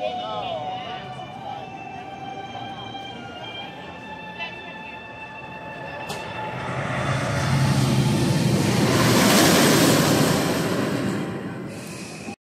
No.